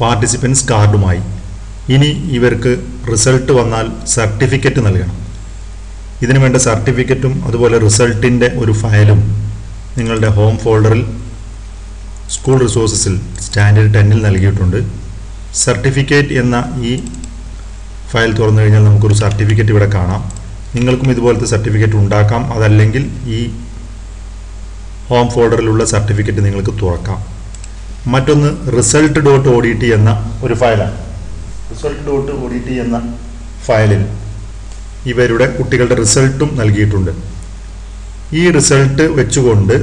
Participants കാർഡുമായി ഇനി ഇവർക്ക് result വന്നാൽ സർട്ടിഫിക്കറ്റ് നൽകണം. ഇതിനു വേണ്ട സർട്ടിഫിക്കറ്റും അതുപോലെ റിസൾട്ടിന്റെ ഒരു ഫയലും നിങ്ങളുടെ ഹോം ഫോൾഡറിൽ സ്കൂൾ റിസോഴ്സസിൽ സ്റ്റാൻഡേർഡ് ടെന്നിൽ നൽകിയിട്ടുണ്ട്. സർട്ടിഫിക്കറ്റ് എന്ന ഈ ഫയൽ തുറന്നു കഴിഞ്ഞാൽ നമുക്കൊരു സർട്ടിഫിക്കറ്റ് ഇവിടെ കാണാം. നിങ്ങൾക്കും ഇതുപോലത്തെ സർട്ടിഫിക്കറ്റ് ഉണ്ടാക്കാം. അതല്ലെങ്കിൽ ഈ ഹോം ഫോൾഡറിലുള്ള സർട്ടിഫിക്കറ്റ് നിങ്ങൾക്ക് തുറക്കാം. മറ്റൊന്ന് result dot O D T എന്ന ഒരു ഫയലാണ് result dot O D T എന്ന ഫയലിൽ ഇവരുടെ കുട്ടികളുടെ റിസൾട്ടും നൽകിയിട്ടുണ്ട്. ഈ റിസൾട്ട് വെച്ചുകൊണ്ട്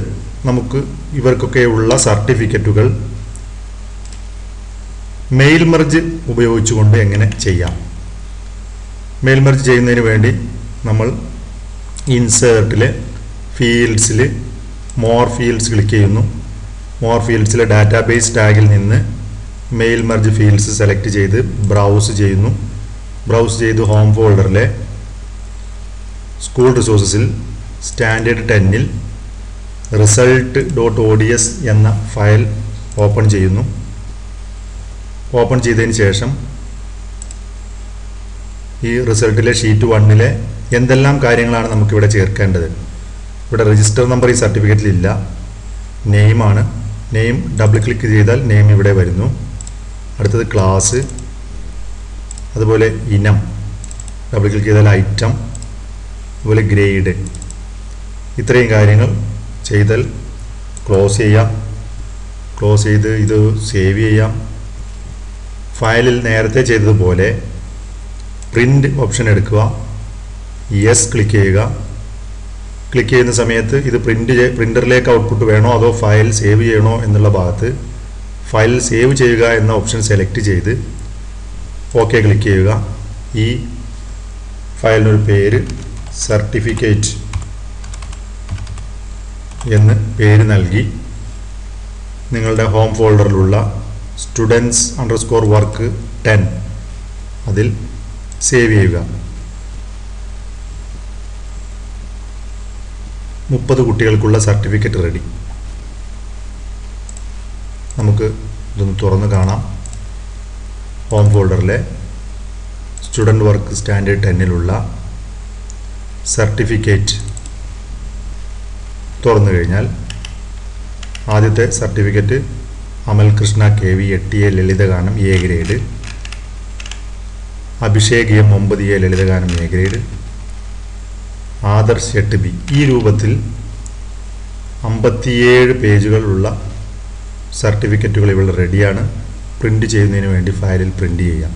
നമുക്ക് ഇവർക്കൊക്കെ ഉള്ള സർട്ടിഫിക്കറ്റുകൾ മെയിൽ മെർജ് ഉപയോഗിച്ചുകൊണ്ട് എങ്ങനെ ചെയ്യാം? മെയിൽ മെർജ് ചെയ്യുന്നതിന് വേണ്ടി നമ്മൾ ഇൻസേർട്ടിലെ ഫീൽഡ്സിൽ മോർ ഫീൽഡ്സ് ക്ലിക്ക് ചെയ്യുന്നു. മോർ ഫീൽഡ്സിലെ ഡാറ്റാബേസ് ടാഗിൽ നിന്ന് മെയിൽ മർജ് ഫീൽഡ്സ് സെലക്ട് ചെയ്ത് ബ്രൗസ് ചെയ്യുന്നു. ബ്രൗസ് ചെയ്ത് ഹോം ഫോൾഡറിലെ സ്കൂൾ റിസോഴ്സസിൽ standard ടെന്നിൽ result dot O D S എന്ന ഫയൽ ഓപ്പൺ ചെയ്യുന്നു. ഓപ്പൺ ചെയ്തതിന് ശേഷം ഈ റിസൾട്ടിലെ ഷീറ്റ് വണ്ണിലെ എന്തെല്ലാം കാര്യങ്ങളാണ് നമുക്കിവിടെ ചേർക്കേണ്ടത്? ഇവിടെ രജിസ്റ്റർ നമ്പർ ഈ സർട്ടിഫിക്കറ്റിൽ ഇല്ല. നെയിമാണ്. നെയിം ഡബിൾ ക്ലിക്ക് ചെയ്താൽ നെയിം ഇവിടെ വരുന്നു. അടുത്തത് ക്ലാസ് അതുപോലെ ഇനം. ഡബിൾ ക്ലിക്ക് ചെയ്താൽ ഐറ്റം അതുപോലെ ഗ്രേഡ് ഇത്രയും കാര്യങ്ങൾ ചെയ്താൽ ക്ലോസ് ചെയ്യാം. ക്ലോസ് ചെയ്ത് ഇത് സേവ് ചെയ്യാം. ഫയലിൽ നേരത്തെ ചെയ്തതുപോലെ പ്രിന്റ് ഓപ്ഷൻ എടുക്കുക. യെസ് ക്ലിക്ക് ചെയ്യുക. ക്ലിക്ക് ചെയ്യുന്ന സമയത്ത് ഇത് പ്രിന്റ് പ്രിന്ററിലേക്ക് ഔട്ട്പുട്ട് വേണോ അതോ ഫയൽ സേവ് ചെയ്യണോ എന്നുള്ള ഭാഗത്ത് ഫയൽ സേവ് ചെയ്യുക എന്ന ഓപ്ഷൻ സെലക്ട് ചെയ്ത് ഓക്കെ ക്ലിക്ക് ചെയ്യുക. ഈ ഫയലിനൊരു പേര് സർട്ടിഫിക്കറ്റ് എന്ന് പേര് നൽകി നിങ്ങളുടെ ഹോം ഫോൾഡറിലുള്ള സ്റ്റുഡൻസ് അണ്ടർസ്കോർ വർക്ക് ടെൻ അതിൽ സേവ് ചെയ്യുക. മുപ്പത് കുട്ടികൾക്കുള്ള സർട്ടിഫിക്കറ്റ് റെഡി. നമുക്ക് ഇതൊന്ന് തുറന്ന് കാണാം. ഹോം ഫോൾഡറിലെ സ്റ്റുഡന്റ് വർക്ക് സ്റ്റാൻഡേർഡ് ടെന്നിലുള്ള സർട്ടിഫിക്കറ്റ് തുറന്നു കഴിഞ്ഞാൽ ആദ്യത്തെ certificate Amal Krishna K V എട്ട് എ ലളിതഗാനം എ ഗ്രേഡ് അഭിഷേക് എം ഒമ്പത് എ ലളിതഗാനം എ ഗ്രേഡ് ആദർശ് എട്ട് ബി ഈ രൂപത്തിൽ അമ്പത്തിയേഴ് പേജുകളുള്ള സർട്ടിഫിക്കറ്റുകൾ ഇവിടെ റെഡിയാണ് പ്രിന്റ് ചെയ്യുന്നതിന് വേണ്ടി ഫയലിൽ പ്രിന്റ് ചെയ്യാം.